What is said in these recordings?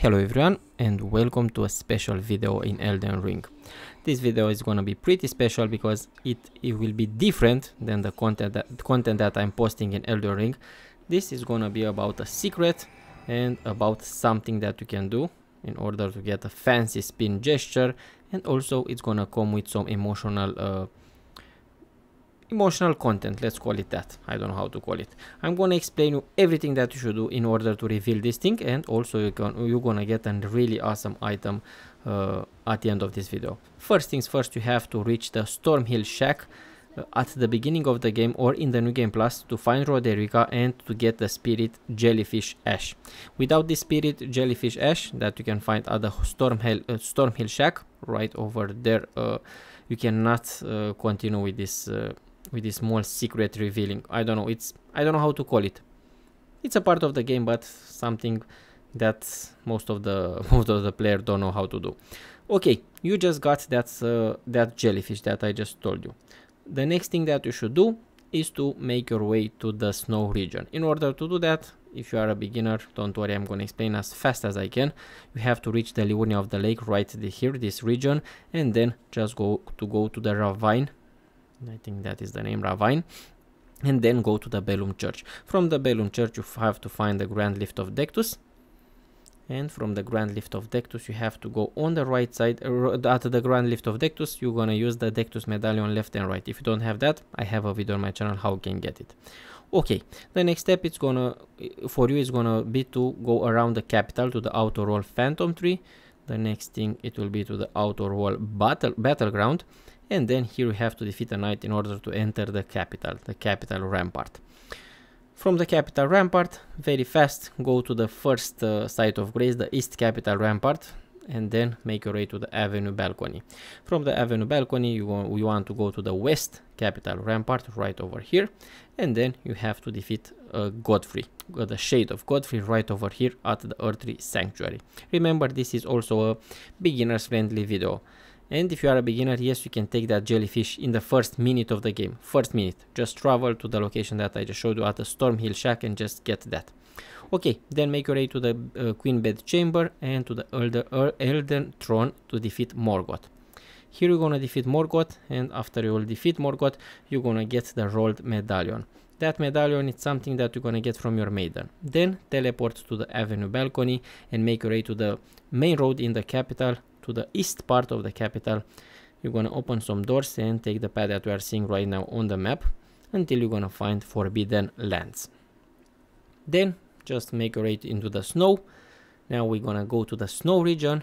Hello everyone and welcome to a special video in Elden Ring. This video is gonna be pretty special because it, it will be different than the content that, content that I'm posting in Elden Ring. This is gonna be about a secret and about something that you can do in order to get a fancy spin gesture and also it's gonna come with some emotional uh, emotional content. Let's call it that. I don't know how to call it. I'm gonna explain you everything that you should do in order to reveal this thing and also you can you're gonna get a really awesome item uh, at the end of this video. First things first you have to reach the stormhill shack uh, at the beginning of the game or in the new game plus to find Roderika and to get the spirit jellyfish ash. Without the spirit jellyfish ash that you can find at the stormhill uh, stormhill shack right over there uh, you cannot uh, continue with this with this small secret revealing. I don't know. It's I don't know how to call it. It's a part of the game, but something that most of the most of the player don't know how to do. Okay, you just got that uh, that jellyfish that I just told you. The next thing that you should do is to make your way to the snow region. In order to do that, if you are a beginner, don't worry, I'm going to explain as fast as I can. You have to reach the Liurnia of the lake right here, this region, and then just go to go to the ravine I think that is the name Ravine and then go to the Bellum Church. From the Bellum Church you have to find the Grand Lift of Dectus and from the Grand Lift of Dectus you have to go on the right side uh, at the Grand Lift of Dectus you're gonna use the Dectus medallion left and right. If you don't have that I have a video on my channel how you can get it. Okay, the next step it's gonna for you is gonna be to go around the capital to the outer wall phantom tree. The next thing it will be to the outer wall battle battleground and then here we have to defeat a knight in order to enter the capital, the capital rampart. From the capital rampart, very fast, go to the first uh, site of grace, the east capital rampart, and then make your way to the avenue balcony. From the avenue balcony, you, want, you want to go to the west capital rampart, right over here, and then you have to defeat uh, Godfrey, uh, the shade of Godfrey right over here at the Erdtree Sanctuary. Remember, this is also a beginner's friendly video. And if you are a beginner, yes, you can take that jellyfish in the first minute of the game. First minute. Just travel to the location that I just showed you at the Stormhill Shack and just get that. Okay, then make your way to the uh, Queen Bed Chamber and to the Elder, er, Elden Throne to defeat Morgott. Here you're gonna defeat Morgott and after you will defeat Morgott, you're gonna get the Rold Medallion. That medallion is something that you're gonna get from your maiden. Then teleport to the Avenue Balcony and make your way to the main road in the capital to the east part of the capital. You're gonna open some doors and take the path that we are seeing right now on the map until you're gonna find forbidden lands. Then just make your way into the snow. Now we're gonna go to the snow region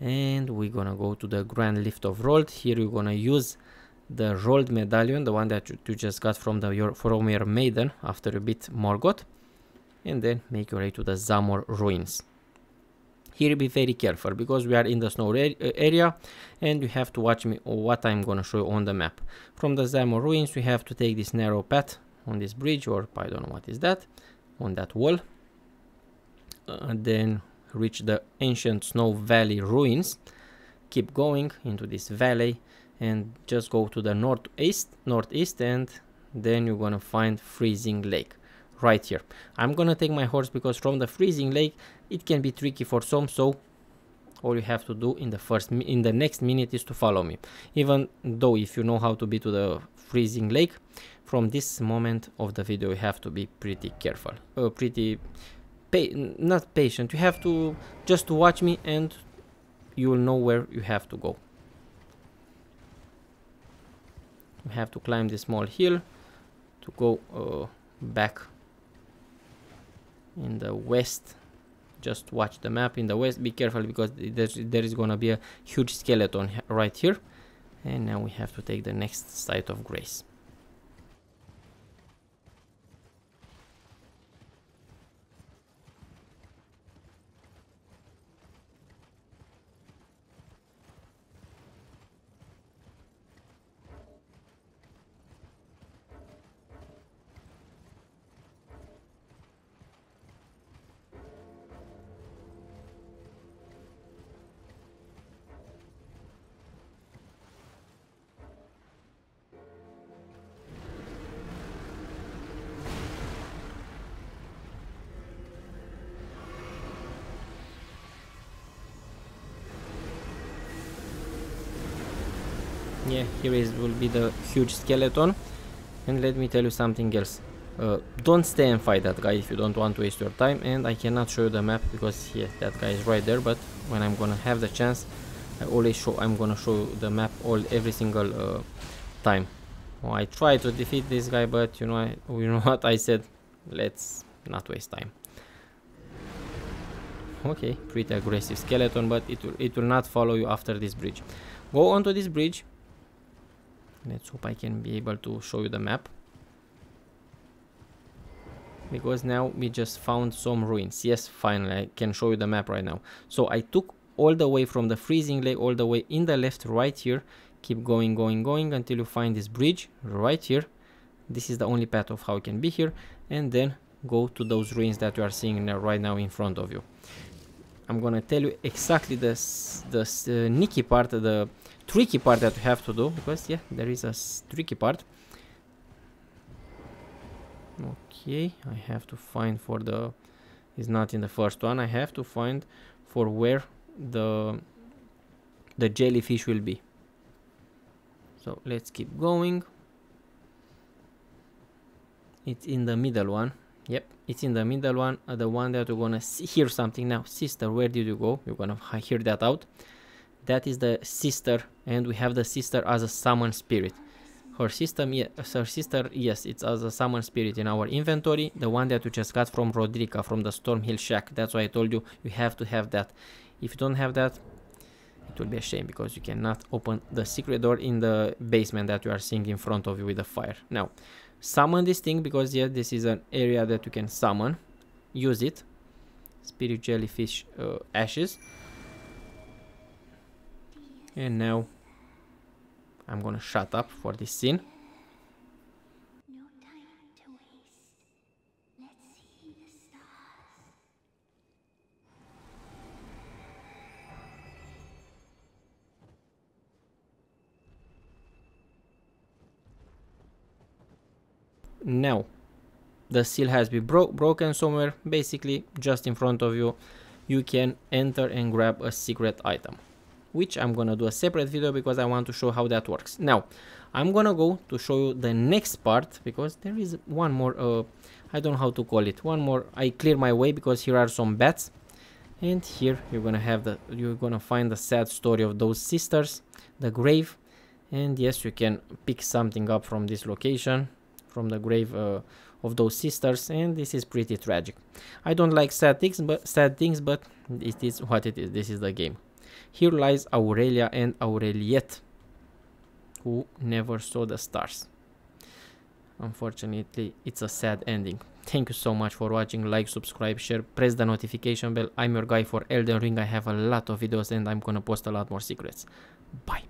and we're gonna go to the grand lift of Rold here you're gonna use the Rold medallion the one that you, you just got from the your from your maiden after you beat Morgott and then make your way to the zamor ruins here be very careful because we are in the snow uh, area and you have to watch me what I'm gonna show you on the map. From the Zamor ruins we have to take this narrow path on this bridge or I don't know what is that on that wall uh, then reach the ancient snow valley ruins keep going into this valley and just go to the northeast northeast and then you're gonna find freezing lake right here. I'm gonna take my horse because from the freezing lake it can be tricky for some so all you have to do in the first in the next minute is to follow me. Even though if you know how to be to the freezing lake from this moment of the video you have to be pretty careful. Uh, pretty pa not patient. You have to just to watch me and you will know where you have to go you have to climb this small hill to go uh, back in the west. Just watch the map in the west. Be careful because there is gonna be a huge skeleton right here. And now we have to take the next site of grace yeah here is will be the huge skeleton. And let me tell you something else. Uh, don't stay and fight that guy if you don't want to waste your time. And I cannot show you the map because yeah that guy is right there. But when I'm gonna have the chance I always show I'm gonna show the map all every single uh, time. Well, I try to defeat this guy but you know I, you know what I said? Let's not waste time. Okay pretty aggressive skeleton but it will it will not follow you after this bridge. Go onto this bridge let's hope I can be able to show you the map. Because now we just found some ruins. Yes finally I can show you the map right now. So I took all the way from the freezing lake all the way in the left right here. Keep going going going until you find this bridge right here. This is the only path of how you can be here. And then go to those ruins that you are seeing right now in front of you. I'm gonna tell you exactly the the uh, sneaky part the tricky part that you have to do because yeah there is a tricky part. Okay I have to find for the is not in the first one I have to find for where the the jellyfish will be. So let's keep going. It's in the middle one. Yep it's in the middle one uh, the one that you're gonna see, hear something now. Sister where did you go? You're gonna hear that out that is the sister and we have the sister as a summon spirit. Her system yeah, her sister yes it's as a summon spirit in our inventory the one that we just got from Roderika from the Stormhill shack. That's why I told you you have to have that. If you don't have that it will be a shame because you cannot open the secret door in the basement that you are seeing in front of you with the fire. Now summon this thing because yeah this is an area that you can summon. Use it. Spirit jellyfish uh, ashes and now I'm gonna shut up for this scene. Now the seal has been bro broken somewhere. Basically just in front of you you can enter and grab a secret item which I'm gonna do a separate video because I want to show how that works. Now I'm gonna go to show you the next part because there is one more uh, I don't know how to call it. One more I clear my way because here are some bats. And here you're gonna have the you're gonna find the sad story of those sisters the grave. And yes you can pick something up from this location from the grave uh, of those sisters. And this is pretty tragic. I don't like sad things but sad things but it is what it is. This is the game here lies aurelia and aureliette who never saw the stars. Unfortunately it's a sad ending. Thank you so much for watching. Like subscribe share press the notification bell. I'm your guy for elden ring. I have a lot of videos and i'm gonna post a lot more secrets. Bye